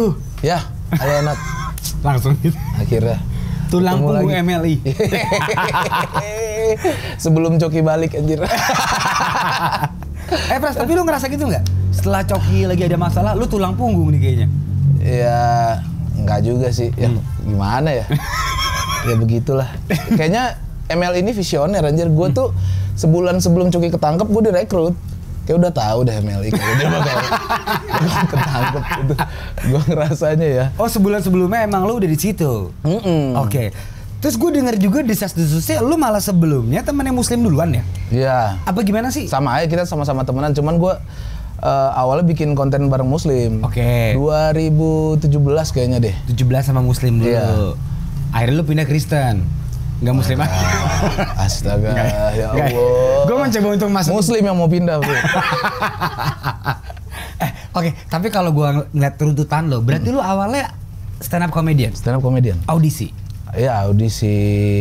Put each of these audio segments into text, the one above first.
Teguh. Ya, halo anak. Langsung gitu. Akhirnya. Tulang Ketemu punggung lagi. MLI. Sebelum coki balik anjir. eh Pras, tapi lu ngerasa gitu nggak? Setelah Coki lagi ada masalah, lu tulang punggung nih kayaknya. ya, enggak juga sih. Ya, Hmm. gimana ya? ya begitulah. Kayaknya ML ini visioner anjir. Gue tuh sebulan sebelum Coki ketangkep gue direkrut. Kayak udah tahu deh MLI kalau dia bakal ketangkep itu. Gue ngerasanya ya. Oh sebulan sebelumnya emang lu udah di situ. Mm-mm. Oke. Terus gue denger juga desas-desusnya lu malah sebelumnya temennya muslim duluan ya? Iya. Apa gimana sih? Sama aja kita sama-sama temenan, cuman gue awalnya bikin konten bareng Muslim. Oke. 2017 kayaknya deh. 17 sama muslim dulu. Iya. Akhirnya lu pindah Kristen. Enggak muslim lagi. Astaga, ya Allah. Gue mencoba untuk masuk. Muslim yang mau pindah, bro. eh, oke, tapi kalau gua ng- ngeliat runtutan lo, berarti lu awalnya stand up comedian, Stand up comedian. audisi, Ya audisi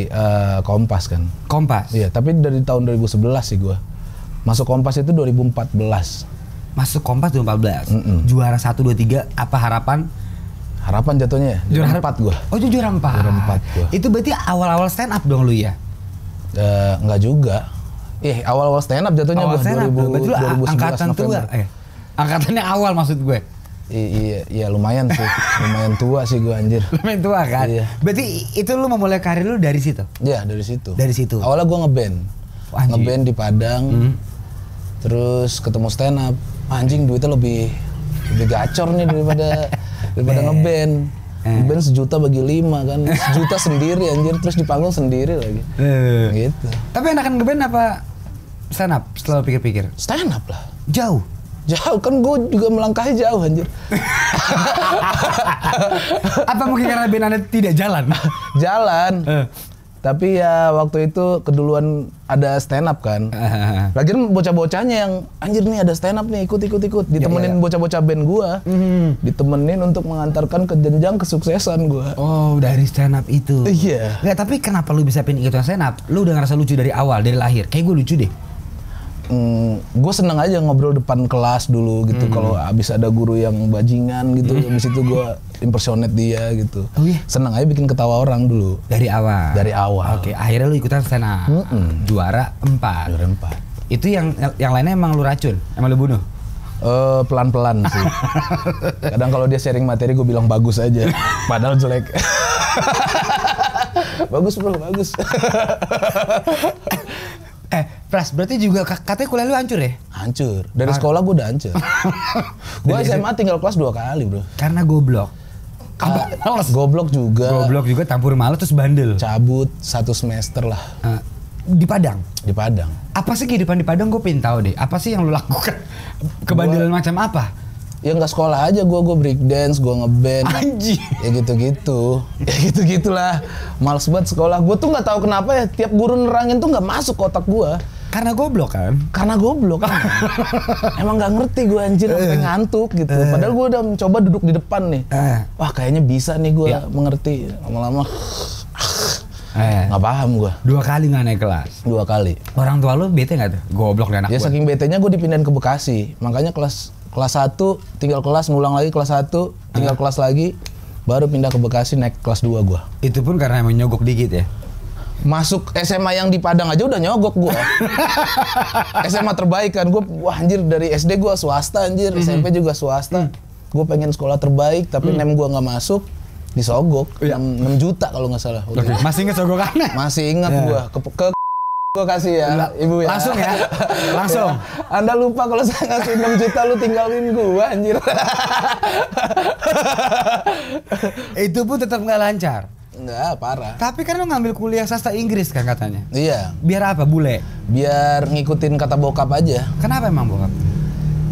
eh, Kompas kan. Kompas, Iya, tapi dari tahun 2011 sih gue. Masuk Kompas itu 2014. masuk Kompas 2014, Mm-mm. juara 1 2 3 apa harapan? Harapan jatuhnya ya? Juara empat gue. Oh, itu juara 4. Juara empat gua. Itu berarti awal-awal stand up dong lu ya? Eh, enggak juga. Ih, awal-awal stand up jatuhnya awal stand up. 2000, berarti lu a- 2011 angkatan tua. November. Eh, angkatannya awal maksud gue. I- iya, iya lumayan sih. lumayan tua sih gue anjir. Lumayan tua kan? Iya. Berarti itu lu memulai karir lu dari situ? Ya, dari situ. Dari situ. Awalnya gue ngeband. Ngeband di Padang. Hmm. Terus ketemu stand up. Anjing duitnya lebih lebih gacor nih daripada daripada Eh. ngeband. Eh. Ngeband sejuta bagi lima kan. Sejuta sendiri anjir. Terus di panggung sendiri lagi. Eh. Gitu. Tapi enakan ngeband apa stand up setelah pikir-pikir? Stand up lah. Jauh. Jauh kan gue juga melangkahi jauh anjir. apa mungkin karena band anda tidak jalan? Jalan. Eh. Tapi ya waktu itu keduluan ada stand up kan. Lagian bocah-bocahnya yang anjir nih ada stand up nih ikut ikut ikut ditemenin iya. bocah-bocah band gua. Mhm. Ditemenin untuk mengantarkan ke jenjang kesuksesan gua. Oh dari stand up itu. Iya. Nggak, tapi kenapa lu bisa pengen ikutan stand up? Lu udah ngerasa lucu dari awal, dari lahir. Kayak gue lucu deh. Hmm, gue seneng aja ngobrol depan kelas dulu gitu. Hmm. Kalau abis ada guru yang bajingan gitu, abis itu gua impersonate dia gitu. Oh iya? Seneng aja bikin ketawa orang dulu. Dari awal. Dari awal. Oke, akhirnya lu ikutan stand up. Mm-mm. Juara empat. Juara empat. Itu yang yang lainnya emang lu racun, emang lu bunuh. Eh, pelan-pelan sih. Kadang kalau dia sharing materi gue bilang bagus aja, padahal jelek. bagus bro, bagus. Pras, berarti juga ka- katanya kuliah lu hancur ya? hancur. Dari sekolah gue udah hancur. gue SMA tinggal kelas dua kali bro. Karena goblok. Apa? Males. Goblok juga. Goblok juga campur malu terus bandel. Cabut satu semester lah Eh, di Padang. di Padang. Apa sih kehidupan di Padang gue pengen tahu deh. Apa sih yang lu lakukan? Kebandelan macam apa? Ya nggak sekolah aja gue, gue break dance, gue ngeband. Anjing. Ya gitu-gitu. Ya gitu-gitulah. Males banget sekolah. Gue tuh nggak tahu kenapa ya tiap guru nerangin tuh nggak masuk otak gue. Karena goblok kan? Karena goblok kan. Emang nggak ngerti gue anjir sampai ngantuk gitu. Padahal gue udah mencoba duduk di depan nih. Eh. Wah kayaknya bisa nih gue Ya. mengerti. Lama-lama Eh. nggak paham gue. Dua kali nggak naik kelas. Dua kali. Orang tua lu bete nggak tuh? Goblok nih anak Ya gua. saking betenya gue dipindahin ke Bekasi. Makanya kelas kelas 1 tinggal kelas ngulang lagi kelas 1 tinggal kelas lagi baru pindah ke Bekasi naik kelas 2 gue. Itu pun karena emang nyogok dikit ya. Masuk SMA yang di Padang aja udah nyogok gue. SMA terbaik kan gue wah anjir dari SD gue swasta anjir, SMP juga swasta. Gue pengen sekolah terbaik tapi nem gue nggak masuk disogok Iya. 6, juga kalau nggak salah. Oke. Masih inget sogokannya? Masih ingat Ya. gua ke, ke gua kasih ya, La- ibu ya. langsung ya? Langsung? Ya. Anda lupa kalau saya ngasih 6 juta lu tinggalin gua anjir. Itu pun tetap nggak lancar. Enggak, parah. Tapi kan lu ngambil kuliah sastra Inggris kan katanya. Iya, Biar apa? Bule. biar ngikutin kata bokap aja. Kenapa emang bokap?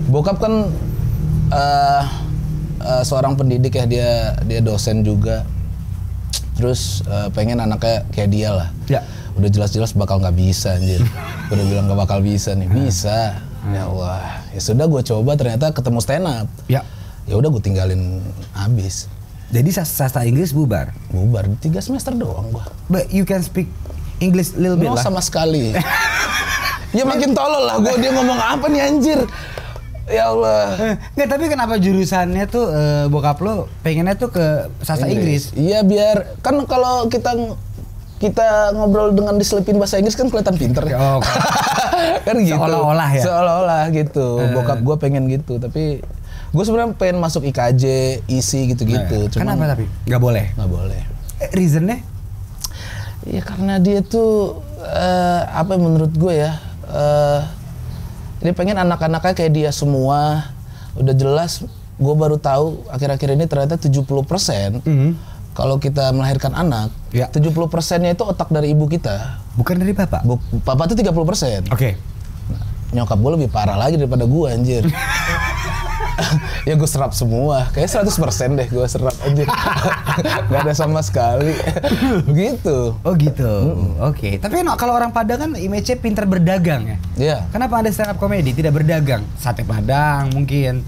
Bokap kan eh eh, seorang pendidik ya, dia dia dosen juga. Terus eh, pengen anaknya kayak dia lah. Ya. Udah jelas-jelas bakal nggak bisa anjir. Udah bilang nggak bakal bisa nih. Bisa. Ya Allah. Ya sudah gue coba ternyata ketemu stand up. Ya. Ya udah gue tinggalin habis. Jadi sas- sastra Inggris bubar. Bubar tiga semester doang gua. But you can speak English little bit No lah. sama sekali. ya makin tolol lah gue dia ngomong apa nih anjir. Ya Allah. Eh, Nggak, tapi kenapa jurusannya tuh eh, bokap lo pengennya tuh ke sastra Inggris? Iya biar kan kalau kita kita ngobrol dengan diselipin bahasa Inggris kan kelihatan pinter ya. Oh, kan gitu. Seolah-olah ya? Seolah-olah gitu. Eh. Bokap gue pengen gitu, tapi gue sebenarnya pengen masuk IKJ, ISI gitu-gitu. Cuman Kenapa tapi? Nggak boleh. nggak boleh. Eh, reasonnya? Iya karena dia tuh eh, apa ya menurut gue ya, eh dia pengen anak-anaknya kayak dia semua. Udah jelas, gue baru tahu akhir-akhir ini ternyata 70% Mhm. kalau kita melahirkan anak, Ya. 70 persennya itu otak dari ibu kita. Bukan dari bapak. Bu, papa tuh 30 persen. Oke. Nyokap gue lebih parah lagi daripada gue anjir. ya gue serap semua. Kayak 100 persen deh gue serap anjir. Gak ada sama sekali. Begitu. Oh gitu. Oke. Tapi kan kalau orang Padang kan image-nya pintar berdagang ya. Ya. Kenapa anda stand up komedi tidak berdagang? Sate Padang mungkin.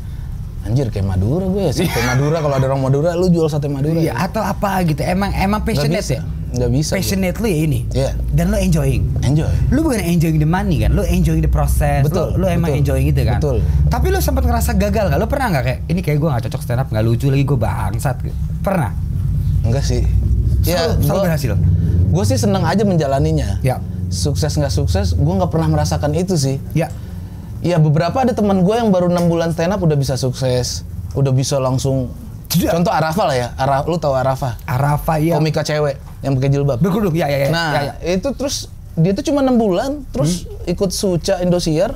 Anjir kayak Madura gue ya. Sate Madura kalau ada orang Madura lu jual sate Madura. Iya atau apa gitu. Emang emang Nggak passionate ya? Nggak bisa. Passionate lu ya ini. Iya. Dan lu enjoying. Enjoy. Lu bukan enjoying the money kan, lu enjoying the process. Betul, Lu, lu emang betul, enjoying itu kan. betul. Tapi lu sempat ngerasa gagal gak? Lu pernah nggak kayak ini kayak gue nggak cocok stand up, nggak lucu lagi gue bangsat gitu. Pernah? Enggak sih. Selalu- selalu berhasil? Gue sih seneng aja menjalaninya. Ya. Sukses nggak sukses, gue nggak pernah merasakan itu sih. Ya. Ya beberapa ada teman gue yang baru enam bulan stand up udah bisa sukses, udah bisa langsung. Tidak. Contoh Arafa lah ya, Ara, lu tahu Arafa? Arafa ya. Komika cewek yang pakai jilbab. Berkerudung ya ya ya. nah ya, ya. itu terus dia tuh cuma enam bulan, terus Hmm. ikut Suca Indosiar,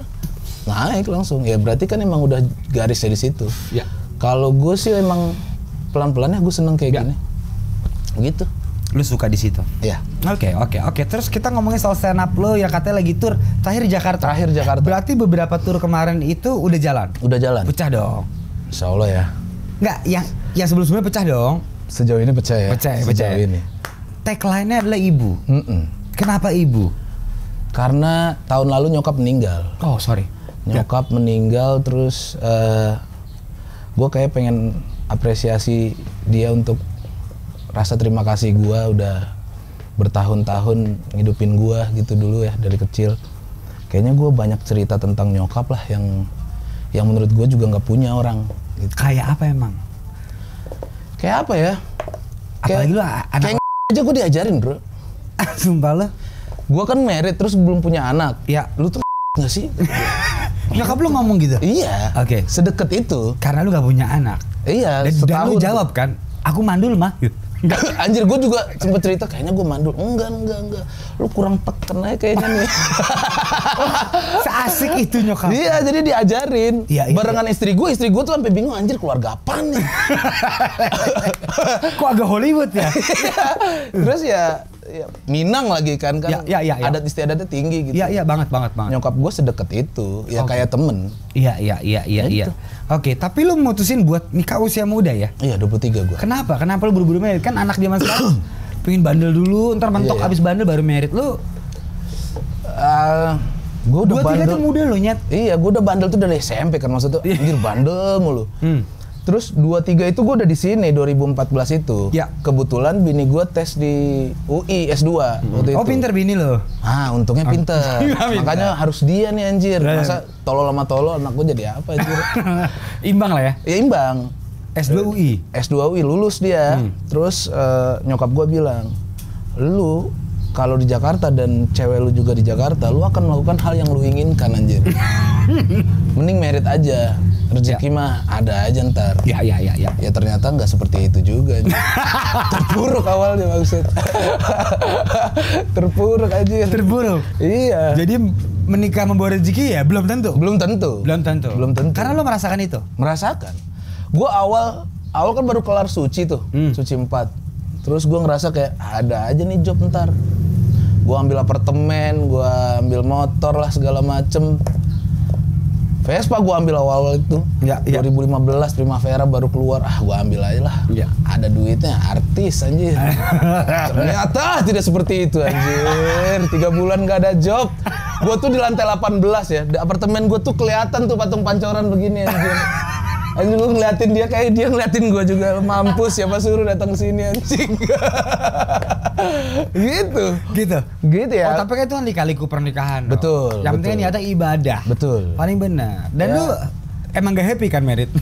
naik langsung. Ya berarti kan emang udah garisnya di situ. Ya. Kalau gue sih emang pelan-pelan ya gue seneng kayak Ya. gini. Gitu. Lu suka di situ. Ya. Oke oke oke. Terus kita ngomongin soal stand up lo yang katanya lagi tour terakhir di Jakarta. Terakhir Jakarta. Berarti beberapa tour kemarin itu udah jalan. Udah jalan. Pecah dong. Insya Allah ya. Nggak, yang yang sebelum sebelumnya pecah dong. Sejauh ini pecah ya. Pecah ya, Sejauh pecah. ya. ini. Tagline-nya adalah ibu. Mm-mm. Kenapa ibu? Karena tahun lalu nyokap meninggal. Oh sorry. Nyokap meninggal terus eh gue kayak pengen apresiasi dia untuk rasa terima kasih gua udah bertahun-tahun ngidupin gua gitu dulu ya dari kecil. Kayaknya gue banyak cerita tentang nyokap lah yang yang menurut gue juga nggak punya orang. Gitu. Kayak apa emang? Kayak apa ya? Apalagi lu a- anak Kayak aja gue diajarin bro. sumpah lo. Gue kan married terus belum punya anak. Ya. Lu tuh nggak sih? Nyokap lu ngomong gitu. iya. Oke. Sedekat itu. Karena lu gak punya anak. Iya. Dan, dan lu jawab kan, aku mandul mah. Anjir gue juga sempet cerita kayaknya gue mandul. Enggak, enggak, enggak. Lu kurang teken aja kayaknya nih. Seasik itu nyokap. Iya, jadi diajarin. Iya, iya. Barengan istri gue, istri gue tuh sampai bingung anjir keluarga apa nih. Kok agak Hollywood ya? Terus ya, ya Minang lagi kan kan. Ya, ya, ya, ya. Adat istiadatnya tinggi gitu. Iya iya banget banget banget. Nyokap gue sedekat itu, ya Oke. kayak temen. Iya iya iya iya iya. Oke, tapi lu mutusin buat nikah usia muda ya? Iya, 23 gue. Kenapa? Kenapa lu buru-buru merit? Kan anak zaman sekarang pengen bandel dulu, ntar mentok Iya, iya. abis bandel baru merit. Lu gue udah dua tiga bandel. tuh muda lo nyet. Iya, gue udah bandel tuh dari SMP kan maksudnya. Anjir bandel mulu. Hmm. Terus 23 itu gue udah di sini 2014 itu. Ya. Kebetulan bini gue tes di UI S2 waktu itu. Oh pinter bini lo. Ah, untungnya pinter. Pinter. Makanya harus dia nih anjir. Iya. Masa tolol sama tolol anak gue jadi apa anjir? Imbang lah ya. ya imbang. S2 UI. S2 UI lulus dia. Hmm. Terus eh, nyokap gue bilang, "Lu kalau di Jakarta dan cewek lu juga di Jakarta, lu akan melakukan hal yang lu inginkan anjir. Mending merit aja. Rezeki mah ada aja ntar." Ya ya ya ya. Ya ternyata nggak seperti itu juga. Terpuruk awalnya maksud. Terpuruk aja. Terburuk. iya. Jadi menikah membawa rezeki ya belum tentu. belum tentu. Belum tentu. Belum tentu. Karena lo merasakan itu. merasakan. Gue awal awal kan baru kelar suci tuh, Hmm. suci 4. Terus gue ngerasa kayak ada aja nih job ntar. Gue ambil apartemen, gue ambil motor lah segala macem. Vespa gue ambil awal-awal itu. Ya, ya. 2015 Primavera baru keluar. Ah, gue ambil aja lah. Ya. Ada duitnya, artis anjir. Ternyata tidak seperti itu anjir. Tiga bulan gak ada job. Gue tuh di lantai 18 ya. Di apartemen gue tuh kelihatan tuh patung pancoran begini anjir. Anjir lu ngeliatin dia kayak dia ngeliatin gue juga. Mampus siapa suruh datang ke sini anjing. gitu. Gitu. Gitu ya. Oh, tapi kan itu kan lika-liku pernikahan. dong. Betul, Yang penting niatnya ibadah. Betul. Paling benar. Dan Ya. lu emang gak happy kan merit?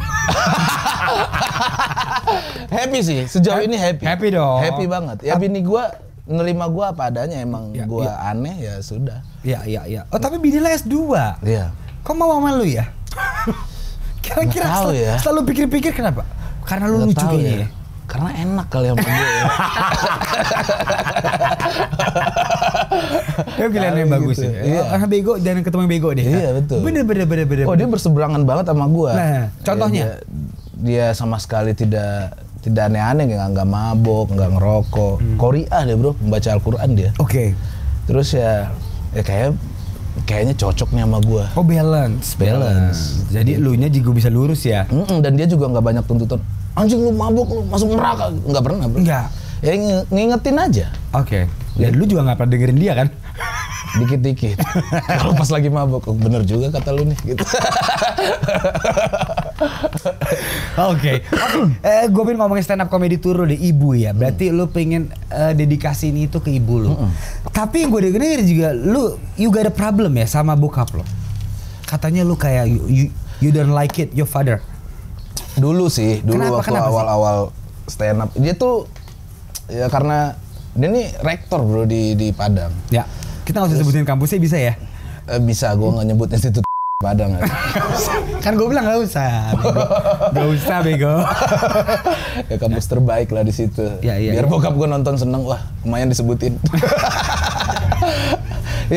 happy sih, sejauh ini happy. Happy dong. Happy banget. Ya bini gua nerima gua apa adanya emang Ya, gua aneh ya sudah. Iya iya iya. Oh tapi bini lo S2. Iya. Kok mau sama lu ya? Kira-kira sel- ya. selalu pikir-pikir kenapa? Karena lu Nggak lucu kayaknya ya. Ya. Karena enak kali sama gue ya. Dia pilihan yang bagus gitu. ya. Iya. Orang bego jangan ketemu yang bego deh. Iya, betul. Bener bener bener bener. Oh dia berseberangan banget sama gua. Nah, contohnya? Ya, dia, dia sama sekali tidak tidak aneh-aneh nggak nggak mabok nggak ngerokok. Hmm. Koriah deh bro, membaca Al-Quran dia. Oke. Terus ya ya kayak kayaknya cocok nih sama gua. Oh balance, Balance. Jadi lu nya juga bisa lurus ya? Mm-mm, dan dia juga nggak banyak tuntutan. Anjing lu mabuk lu masuk neraka nggak pernah bro. Enggak. Ya nge- ngingetin aja Oke. Dan lu juga nggak pernah dengerin dia kan? dikit-dikit. Kalau pas lagi mabuk, oh, bener juga kata lu nih gitu. Oke. Eh, gue pengen ngomongin stand up comedy tour deh ibu ya. Berarti lu pengen eh, dedikasiin itu ke ibu lu. Tapi yang gue denger juga lu you got a problem ya sama bokap lo. Katanya lu kayak you, you, you don't like it your father. Dulu sih, dulu Kenapa- waktu awal-awal stand up. Dia tuh ya karena dia nih rektor bro di di Padang. Ya. Kita nggak usah sebutin kampusnya bisa ya? Eh, bisa gue nggak nyebut institut Padang kan gue bilang nggak usah. Bego. Gak usah bego. ya kampus terbaik lah di situ. Ya, iya, Biar iya. bokap gue nonton seneng, wah lumayan disebutin.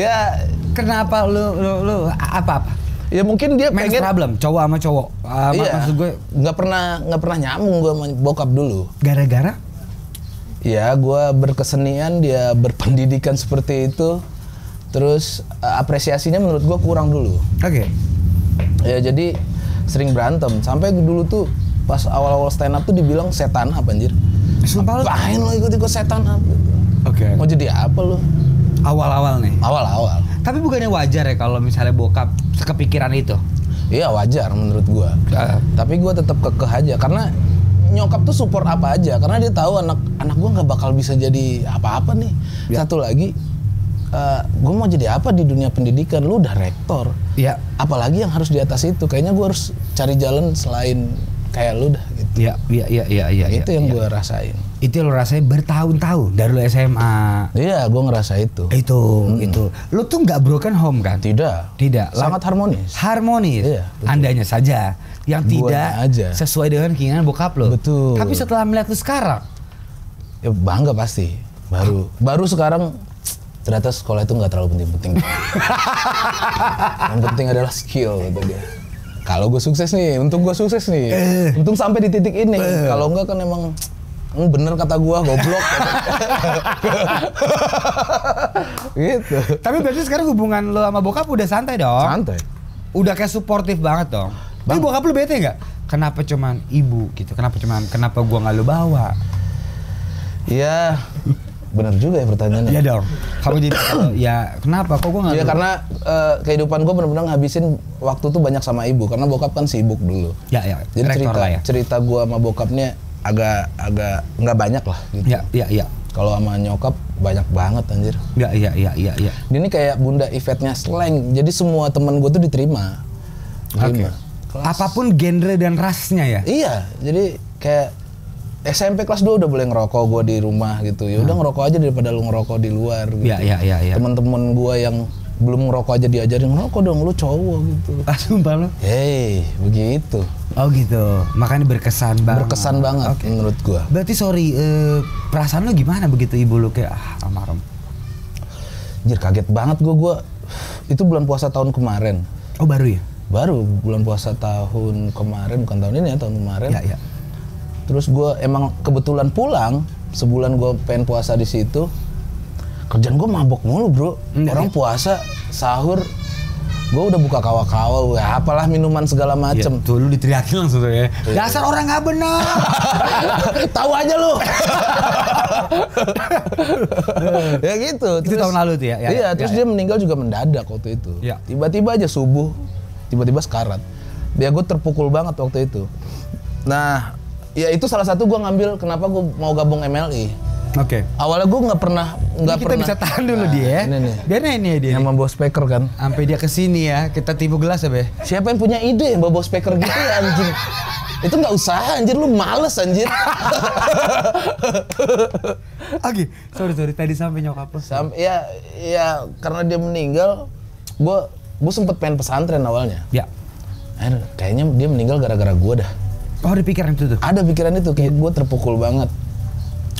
ya, Kenapa lu lu lu apa apa? Ya mungkin dia Men's pengen problem, cowok sama cowok. Mak- iya, Maksud gue nggak pernah nggak pernah nyambung gue sama bokap dulu. gara-gara Ya, gue berkesenian, dia berpendidikan seperti itu. Terus eh, apresiasinya menurut gue kurang dulu. Oke. Ya jadi sering berantem. Sampai dulu tuh pas awal-awal stand up tuh dibilang setan apa anjir. Sumpah lu? Ngapain lo ikut-ikut setan up? Oke. Mau jadi apa lo? Awal-awal nih. Awal-awal. Tapi bukannya wajar ya kalau misalnya bokap kepikiran itu? Iya wajar menurut gua. Ah. Tapi gua tetap kekeh aja karena nyokap tuh support apa aja karena dia tahu anak anak gua nggak bakal bisa jadi apa-apa nih. Ya. Satu lagi eh gue mau jadi apa di dunia pendidikan lu udah rektor Iya. apalagi yang harus di atas itu kayaknya gua harus cari jalan selain kayak lu dah gitu Iya, iya, iya, iya, iya. itu iya, yang iya. gua rasain Itu lo rasain bertahun-tahun dari lo SMA. iya gua ngerasa itu Itu, itu. Lo tuh nggak broken home kan? tidak Tidak. sangat harmonis harmonis. Iya, betul. Andanya saja yang Guanya tidak aja. sesuai dengan keinginan bokap lo. Betul. Tapi setelah melihat lo sekarang, ya bangga pasti baru baru sekarang ternyata sekolah itu nggak terlalu penting-penting yang penting adalah skill kata dia kalau gue sukses nih untung gue sukses nih Eh. untung sampai di titik ini kalau enggak kan emang "Hmm, bener kata gue goblok gitu tapi berarti sekarang hubungan lo sama bokap udah santai dong. santai Udah kayak suportif banget dong. Tapi Bang. bokap lu bete nggak? Kenapa cuman ibu gitu? Kenapa cuman kenapa gua nggak lu bawa? Iya bener juga ya pertanyaannya Iya dong. Kamu jadi ya kenapa? Kok gua nggak? Iya karena eh, kehidupan gue benar-benar ngabisin waktu tuh banyak sama ibu karena bokap kan sibuk dulu. Ya ya. Jadi rektor cerita ya. cerita gue sama bokapnya agak agak nggak banyak lah gitu. Ya ya ya. Kalau sama nyokap banyak banget anjir. Ya ya ya ya ya. Dia ini kayak bunda Ivetnya slang. Jadi semua teman gue tuh diterima. Oke. Kelas- Apa pun genre dan rasnya ya. Iya, jadi kayak SMP kelas 2 udah boleh ngerokok gue di rumah gitu. Ya udah ngerokok aja daripada lu ngerokok di luar gitu. Ya ya ya ya. Teman-teman gue yang belum ngerokok aja diajarin ngerokok dong lu cowok gitu. Ah sumpah lu. Hei, begitu. Oh gitu. Makanya berkesan banget. Berkesan banget Oke. menurut gua. Berarti sorry, eh, perasaan lu gimana begitu ibu lu kayak ah almarhum? Anjir kaget banget gua gua itu bulan puasa tahun kemarin. Oh baru ya? Baru bulan puasa tahun kemarin bukan tahun ini ya, tahun kemarin. Ya ya. Terus gua emang kebetulan pulang sebulan gua pengen puasa di situ. Kerjaan gua mabok mulu, Bro. Enggak, Orang ya? puasa sahur gua udah buka kawa-kawa, ya apalah minuman segala Ya, macem. tuh lu diteriakin langsung tuh ya. Dasar orang nggak benar. Tahu aja lu. ya gitu. Itu tahun lalu tuh ya? Ya, iya, ya, terus ya, dia meninggal juga mendadak waktu itu. Ya. Tiba-tiba aja subuh, tiba-tiba sekarat. Ya gue terpukul banget waktu itu. Nah, ya itu salah satu gue ngambil kenapa gue mau gabung MLI. Oke. Awalnya gue nggak pernah nggak kita pernah. bisa tahan dulu Nah, dia ya. Ini nih. Biar ini ya dia. Yang membawa speaker kan. Sampai dia ke sini ya, kita tipu gelas ya, Be. Siapa yang punya ide bawa speaker gitu ya anjing? Itu nggak usah anjir lu males anjir. Oke, sorry sorry tadi sampai nyokap lo. Sampai ya ya karena dia meninggal, gue gue sempet pengen pesantren awalnya. Ya. Akhirnya, kayaknya dia meninggal gara-gara gue dah. Oh, ada pikiran itu tuh. Ada pikiran itu kayak gue terpukul banget.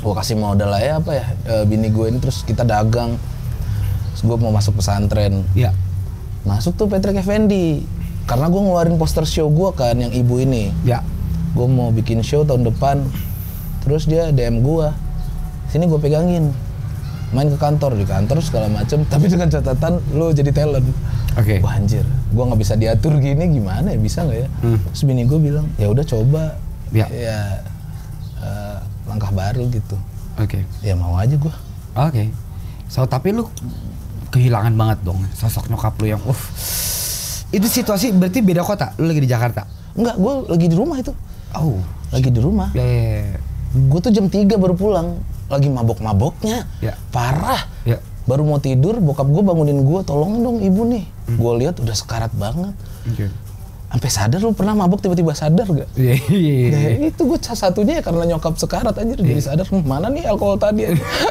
Gue kasih modal lah ya apa ya eh, bini gue ini terus kita dagang. Terus gue mau masuk pesantren. Ya. Masuk tuh Patrick Effendi. Karena gue ngeluarin poster show gue kan yang ibu ini. Ya. Gue mau bikin show tahun depan. Terus dia DM gue. Sini gue pegangin. Main ke kantor di kantor segala macem. Tapi dengan catatan lo jadi talent. Oke. Wah anjir, gue nggak bisa diatur gini gimana ya bisa nggak ya? Hmm. Terus bini gue bilang ya udah coba. Ya. Ya eh, langkah baru gitu. Oke. Ya mau aja gue. Oke. So tapi lu kehilangan banget dong sosok nyokap lu yang uff. Itu situasi berarti beda kota. Lu lagi di Jakarta. Enggak, gue lagi di rumah itu. Oh. Lagi di rumah. Ya, ya, ya. Gue tuh jam 3 baru pulang. Lagi mabok-maboknya. Ya. Parah. Ya. Baru mau tidur, bokap gue bangunin gue, tolong dong ibu nih. Gue lihat udah sekarat banget. Oke. Sampai sadar lu pernah mabok tiba-tiba sadar gak? Iya, iya, iya. Ya, itu gue salah satunya ya karena nyokap sekarat anjir jadi sadar "Hmm, mana nih alkohol tadi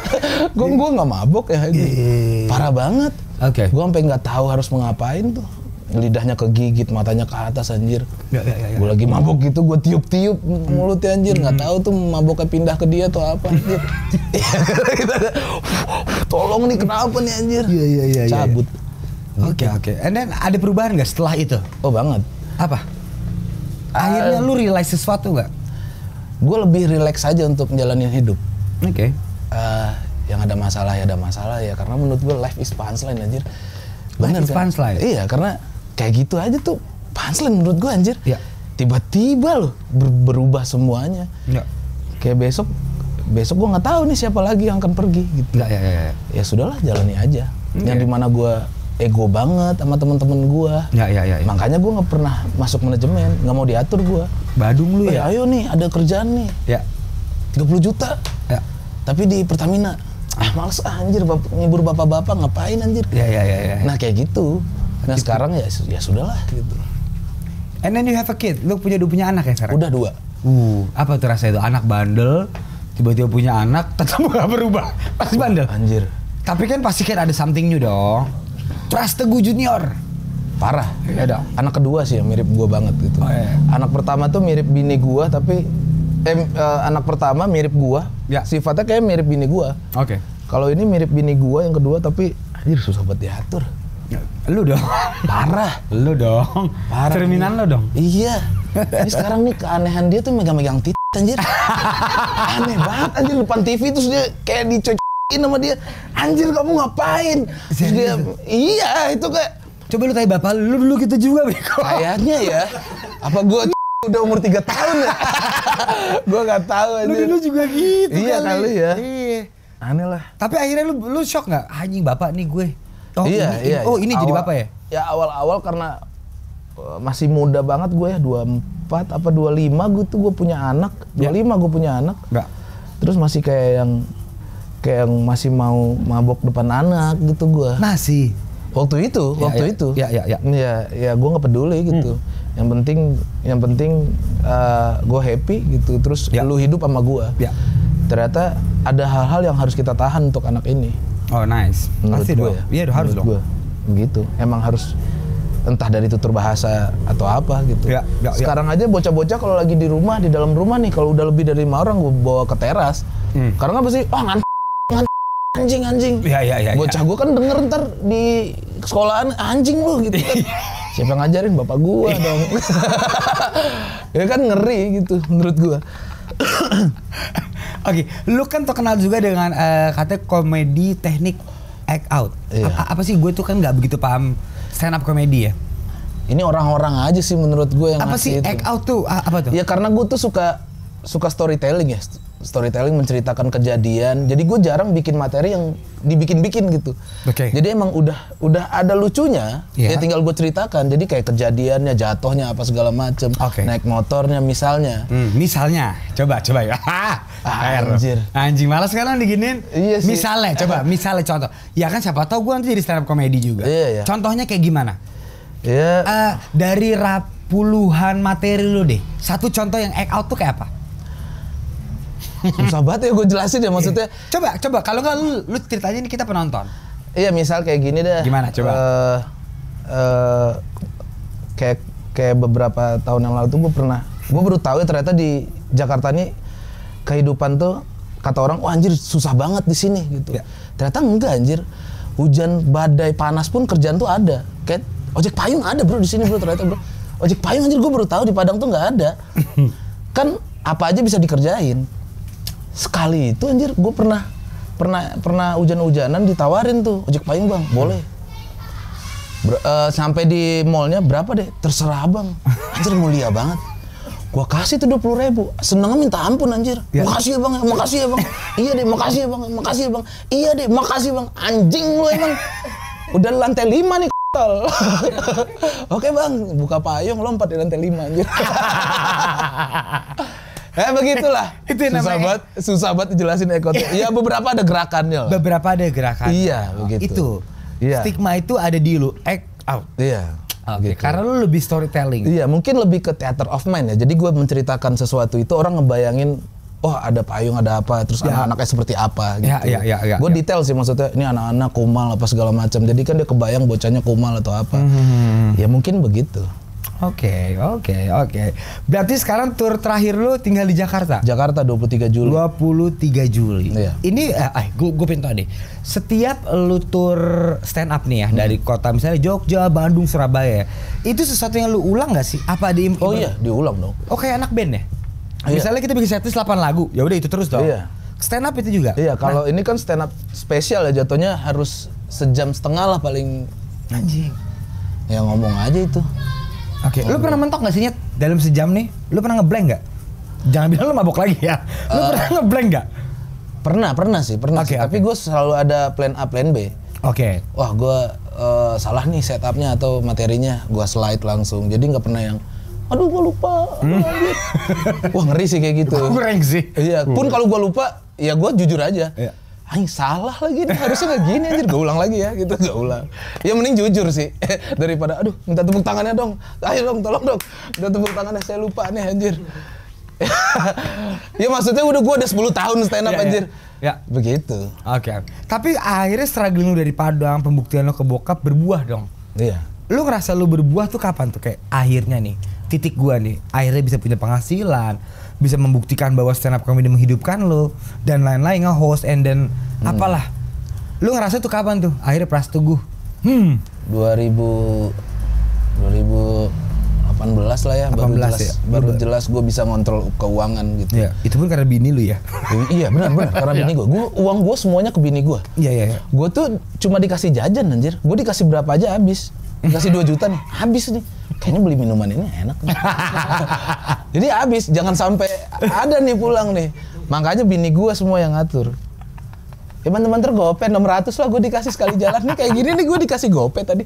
gue gue nggak mabok ya anjir. Iya. parah banget Oke. gue sampai nggak tahu harus mengapain tuh lidahnya kegigit matanya ke atas anjir Ya, ya, ya, ya. gue lagi mabok gitu gue tiup-tiup mulutnya anjir nggak tahu tuh maboknya pindah ke dia atau apa anjir tolong nih kenapa nih anjir Iya, iya, iya, iya. cabut Oke, oke. And then ada perubahan nggak setelah itu? oh banget Apa? Akhirnya lu realize sesuatu nggak? gue lebih rileks aja untuk menjalani hidup Oke. eh yang ada masalah ya ada masalah ya karena menurut gue life is punchline anjir. Life is punchline? Iya karena kayak gitu aja tuh punchline menurut gue anjir. Iya. Tiba-tiba loh ber- berubah semuanya. Nggak. Kayak besok besok gue nggak tahu nih siapa lagi yang akan pergi gitu. Nggak, ya, ya, ya. Ya sudahlah jalani aja. Oke. Yang di mana gue ego banget sama teman-teman gue. Ya, ya, ya. ya. Makanya gue nggak pernah masuk manajemen, nggak mau diatur gue. Badung lu Eh, ya? ayo nih ada kerjaan nih, Ya. 30 juta Ya. tapi di Pertamina ah males ah, anjir bap ngibur bapak-bapak ngapain anjir Ya, ya, ya, ya. nah kayak gitu nah sekarang ya ya sudahlah gitu And then you have a kid. Lu punya udah punya anak ya sekarang? udah dua Uh, apa tuh rasanya itu? Anak bandel, tiba-tiba punya anak, tetap nggak berubah. Pasti bandel. anjir Tapi kan pasti kan ada something new dong. Trust Teguh Junior. parah Ya dong. anak kedua sih yang mirip gua banget gitu Oh, iya. anak pertama tuh mirip bini gua tapi eh, eh, anak pertama mirip gua Ya. sifatnya kayak mirip bini gua Oke. kalau ini mirip bini gua yang kedua tapi anjir susah buat diatur Lu dong. parah lu dong. Parah Cerminan lu dong. Iya. Ini sekarang nih keanehan dia tuh megang-megang titik anjir. Aneh banget anjir depan TV terus dia kayak dicocokin sama dia. Anjir kamu ngapain? Terus dia iya itu kayak Coba lu tanya bapak lu dulu gitu juga, Beko. kayaknya ya. Apa gua udah umur 3 tahun ya? gua nggak tahu Lu anjir. dulu juga gitu Iya kali ya. Iya. Aneh lah. Tapi akhirnya lu lu shock nggak? Anjing bapak nih gue. Oh, iya, ini, iya. Oh, ini jadi Awal- bapak ya? Ya awal-awal karena uh, masih muda banget gue ya 24 apa 25 gue tuh gue punya anak. Ya. 25 gue punya anak. Enggak. Terus masih kayak yang kayak yang masih mau mabok depan anak gitu gue. Masih. waktu itu, Ya, waktu ya. itu. Ya, ya, ya. Ya, ya gue nggak peduli gitu. Yang penting, yang penting gue happy gitu. Terus Ya. lu hidup sama gue. Ya. Ternyata ada hal-hal yang harus kita tahan untuk anak ini. Oh, nice. Menurut Pasti gue dong. ya. Iya, harus Menurut dong. gue. Begitu. Emang harus entah dari tutur bahasa atau apa gitu. Ya, ya, ya. Sekarang aja bocah-bocah kalau lagi di rumah, di dalam rumah nih, kalau udah lebih dari lima orang gue bawa ke teras. Hmm. Karena apa sih? Oh ngan ngan anjing anjing. Iya, iya, iya. Bocah gue kan denger ntar di sekolahan anjing lu gitu kan. Siapa yang ngajarin bapak gua dong. ya kan ngeri gitu menurut gua. Oke, lu kan terkenal juga dengan eh, katanya komedi teknik act out. Iya. Apa, apa sih gue tuh kan nggak begitu paham stand up komedi ya. Ini orang-orang aja sih menurut gue yang Apa sih itu. act out tuh? Apa tuh? Ya karena gue tuh suka suka storytelling ya. Storytelling menceritakan kejadian. Jadi gue jarang bikin materi yang dibikin-bikin gitu. Oke. Jadi emang udah udah ada lucunya, Iya. ya tinggal gue ceritakan. Jadi kayak kejadiannya, jatuhnya apa segala macem, Oke. naik motornya misalnya. Hmm, misalnya, coba coba ya. Ah, Air. anjir. Anjing malas sekarang diginin. Iya sih. Misalnya, coba, misalnya contoh. Ya kan siapa tahu gue nanti jadi stand up comedy juga. Iya, iya. Contohnya kayak gimana? Ya, Eh, dari rap puluhan materi lu deh. Satu contoh yang act out tuh kayak apa? Susah banget ya gue jelasin ya maksudnya. Coba, coba. Kalau nggak lu, lu ceritanya ini kita penonton. Iya misal kayak gini deh. Gimana, coba? Eh, eh, kayak kayak beberapa tahun yang lalu tuh gue pernah, gue baru tahu ya ternyata di Jakarta nih kehidupan tuh kata orang, wah anjir susah banget di sini gitu. Ya. Ternyata enggak anjir. Hujan, badai, panas pun kerjaan tuh ada. Kayak ojek payung ada bro di sini bro ternyata bro. Ojek payung anjir gue baru tahu di Padang tuh nggak ada. kan apa aja bisa dikerjain. Sekali itu anjir gue pernah pernah pernah hujan-hujanan ditawarin tuh ojek payung bang. Boleh. Ber- eh, sampai di mallnya berapa deh? Terserah bang. Anjir mulia banget. Gua kasih tuh dua puluh ribu. Senengnya minta ampun anjir. Ya. makasih ya bang. Makasih ya bang. Iya deh makasih ya bang. Makasih ya bang. Iya deh makasih bang. Anjing lu emang. Udah lantai lima nih tol oke bang. Buka payung lompat di lantai lima anjir Eh begitulah. Itu yang susah namanya- banget, susah banget dijelasin ekotnya. Iya beberapa ada gerakannya. Beberapa ada gerakan. Iya, begitu. Itu. Iya. Stigma itu ada di lu. Act out. Iya. Oke, gitu. karena lu lebih storytelling. Iya, mungkin lebih ke theater of mind ya. Jadi gue menceritakan sesuatu itu orang ngebayangin oh ada payung ada apa terus Ya. anak-anaknya seperti apa gitu. Ya, ya, ya, ya, gue ya. detail sih maksudnya ini anak-anak kumal apa segala macam. Jadi kan dia kebayang bocahnya kumal atau apa. Hmm. Ya mungkin begitu. Oke, oke, oke. Berarti sekarang tur terakhir lu tinggal di Jakarta? Jakarta 23 Juli. 23 Juli. Iya. Ini eh, eh gue gue tahu deh. Setiap lu tur stand up nih ya Hmm. dari kota misalnya Jogja, Bandung, Surabaya, itu sesuatu yang lu ulang nggak sih? Apa di Oh iya, diulang dong. Oh kayak anak band ya? Iya. Misalnya kita bikin setlist 8 lagu, ya udah itu terus dong. Iya. Stand up itu juga. Iya, kalau ini kan stand up spesial ya jatuhnya harus sejam setengah lah paling anjing. ya ngomong aja itu. Oke, lu pernah mentok gak sih Nyet? Dalam sejam nih, lu pernah ngeblank gak? Jangan bilang lu mabok lagi ya. Lu Eh. pernah ngeblank gak? Pernah, pernah sih, pernah Oke, sih. Tapi oke. gue selalu ada plan A, plan B. Oke. Wah, gue eh, salah nih setupnya atau materinya, gue slide langsung. Jadi nggak pernah yang, aduh gue lupa. Hmm. anjir." Wah ngeri sih kayak gitu. Kurang sih. Iya, pun kalau gue lupa, ya gue jujur aja. Iya. Aing salah lagi nih, harusnya nggak gini anjir, gue ulang lagi ya, gitu gak ulang. Ya mending jujur sih, daripada aduh minta tepuk tangannya dong, ayo dong, tolong dong, minta tepuk tangannya, saya lupa nih anjir. ya maksudnya udah gue udah 10 tahun stand up Iya, iya. anjir. Ya. Begitu. Oke. Tapi akhirnya struggling lu dari Padang, pembuktian lu ke bokap berbuah dong. Iya. Lu ngerasa lu berbuah tuh kapan tuh kayak akhirnya nih titik gua nih akhirnya bisa punya penghasilan bisa membuktikan bahwa stand up comedy menghidupkan lu dan lain-lain nge-host and then Hmm. apalah lu ngerasa tuh kapan tuh akhirnya pras teguh hmm 2000 2018 lah ya baru 18 jelas ya? baru jelas gue bisa ngontrol keuangan gitu. ya itu pun karena bini lu ya iya benar benar karena bini gue. Gue uang gue semuanya ke bini gue. iya iya iya. Gue tuh cuma dikasih jajan anjir. Gue dikasih berapa aja habis. Dikasih 2 juta nih, habis nih. Kayaknya beli minuman ini enak. Jadi habis, jangan sampai ada nih pulang nih. Makanya bini gue semua yang ngatur. Ya teman-teman tergope 600 lah gue dikasih sekali jalan nih kayak gini nih gue dikasih gope tadi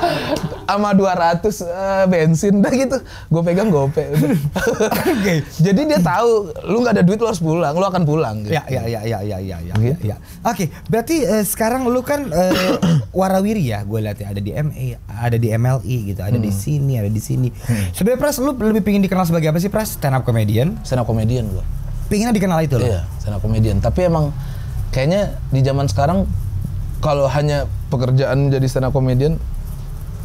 sama 200 eh, bensin dah gitu gue pegang gope udah. Oke. jadi dia tahu lu nggak ada duit lu harus pulang lu akan pulang gitu. Ya, ya, ya, ya, ya, ya, ya, Gitu. ya. Oke, berarti eh, sekarang lu kan eh, warawiri ya, gue lihat ya ada di MA, ada di MLI gitu, ada di sini, ada di sini. Sebenarnya Pras, lu lebih pengen dikenal sebagai apa sih Pras? Stand up comedian? stand up comedian gue Pengennya dikenal itu loh. Iya, stand up comedian. Tapi emang kayaknya di zaman sekarang kalau hanya pekerjaan jadi stand up comedian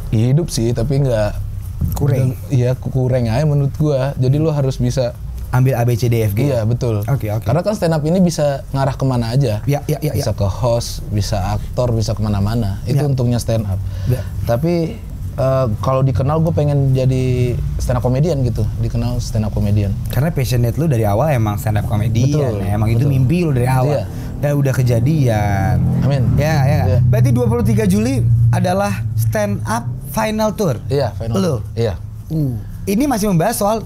hidup sih, tapi nggak Kurang. Iya, kurang aja menurut gua. Jadi lu harus bisa Ambil A B C D F G. Iya betul. Oke, oke. Karena kan stand up ini bisa ngarah ke mana aja. Ya, ya, ya, ya. Bisa ke host, bisa aktor, bisa ke mana-mana. Itu Ya. untungnya stand up. Ya. Tapi eh, kalau dikenal gue pengen jadi stand up comedian gitu. Dikenal stand up comedian. Karena passionate lu dari awal emang stand up comedian. Betul, Nah, emang itu betul. mimpi lu dari awal. Iya. Dan udah kejadian. Amin. Ya, ya. Iya. Berarti 23 Juli adalah stand up final tour. Iya, final. Lu? Iya. Uh, ini masih membahas soal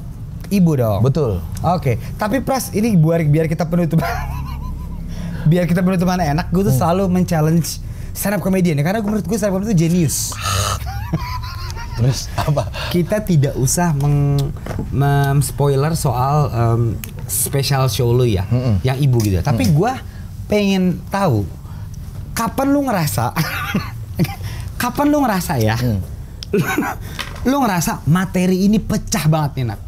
Ibu dong. Betul. Oke, tapi Pras ini biar biar kita penutup biar kita penutupannya enak, gue tuh selalu men-challenge stand up comedian ya karena gue menurut gue stand up comedian itu genius. Terus apa? Kita tidak usah meng, mem- spoiler soal em, special show lu ya, Mm-mm. yang ibu gitu. Tapi gue pengen tahu kapan lu ngerasa, kapan lu ngerasa ya, Hmm. lu ngerasa materi ini pecah banget nih Nat.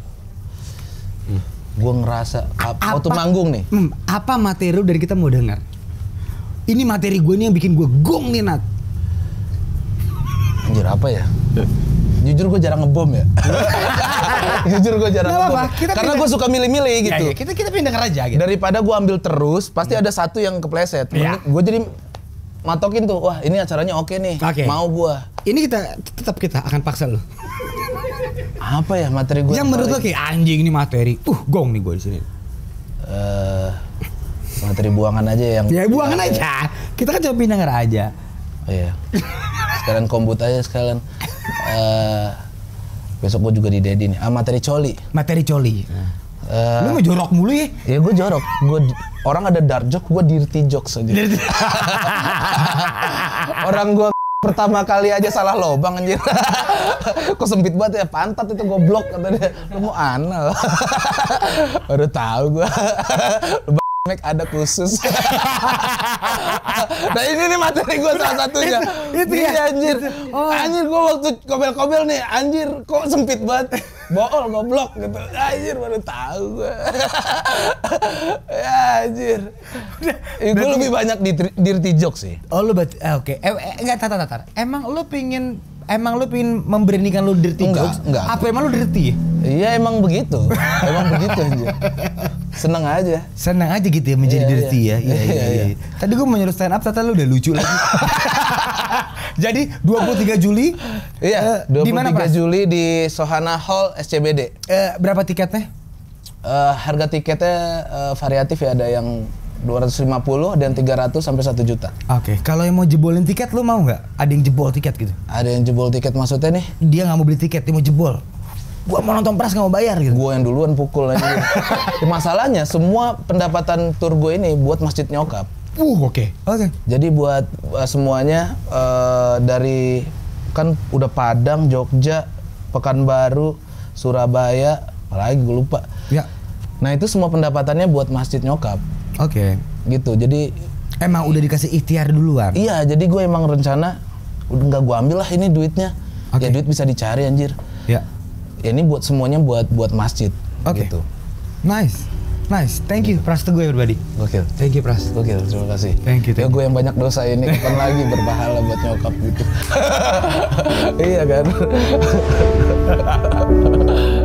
Gue ngerasa ap- waktu manggung nih. Hmm, apa materi lu dari kita mau dengar? Ini materi gue nih yang bikin gue gong nih Nat. Anjir apa ya? Jujur gue jarang ngebom ya. Jujur gue jarang Nggak ngebom. kita Karena pindah- gue suka milih-milih Ya, gitu. ya, kita kita pengen denger aja gitu. Daripada gue ambil terus, pasti ada satu yang kepleset. Iya. Gue jadi matokin tuh, wah ini acaranya oke nih, Oke. mau gue. Ini kita tetap kita akan paksa lu. Apa ya materi gue? yang menurut lo kayak anjing ini materi. Uh, gong nih gue di sini. Eh, materi buangan aja yang. Ya buangan aja. Kita kan cuma pindah aja. Oh iya. Sekalian kombut aja sekalian. Eh, besok gue juga di Dedi nih. Ah materi coli. Materi coli. Eh, Lu mau jorok mulu ya? Ya gue jorok, gue orang ada dark joke, gue dirty jokes aja. orang gue pertama kali aja salah lobang anjir. Kok sempit banget ya pantat itu goblok kata dia. Lu mau anal. Baru tahu gue. Make ada khusus. nah ini nih materi gue salah satunya. Itu- ya? Anjir. Oh. Anjir gue waktu kobel-kobel nih, anjir kok sempit banget. Bool goblok gitu. Anjir baru tahu gue. ya anjir. Ya, gue lebih banyak di dirty joke sih. Oh lu berarti eh, oke. Eh, eh, enggak tar, tar. Emang lu pingin emang lu pingin memberanikan lu dirty Enggak, jokes? enggak. Apa emang lu dirty? ya? Iya emang begitu. emang begitu anjir. Seneng aja. Senang aja gitu ya menjadi Iya, dirty iya. ya. Iya, iya, Iya, iya. Tadi gue mau nyuruh stand up, ternyata lu udah lucu lagi. Jadi 23 Juli Iya, eh, di mana 23? Juli di Sohana Hall SCBD. Eh, berapa tiketnya? Eh, harga tiketnya eh, variatif ya, ada yang 250, ada yang 300 sampai 1 juta. Oke, kalau yang mau jebolin tiket lu mau nggak? Ada yang jebol tiket gitu? Ada yang jebol tiket maksudnya nih, Dia nggak mau beli tiket, dia mau jebol. Gua mau nonton pras nggak mau bayar gitu. gue yang duluan pukul aja. Ya, Masalahnya semua pendapatan tur gue ini buat masjid nyokap. Uh, oke. Oke. Jadi buat eh, semuanya eh, dari kan udah Padang, Jogja, Pekanbaru, Surabaya, apalagi gue lupa. Ya. Nah itu semua pendapatannya buat masjid nyokap, Oke. gitu. Jadi Emang udah dikasih ikhtiar duluan. iya, jadi gue emang rencana udah nggak gue ambil lah ini duitnya. Oke. Ya duit bisa dicari anjir. Ya. Ya ini buat semuanya buat buat masjid. Oke. Gitu. Nice. Nice. Thank you Pras Teguh everybody. Gokil. Thank you Pras. Gokil, terima kasih. Thank you, Ya thank gue yang banyak dosa ini kapan lagi berpahala buat nyokap gitu. iya kan?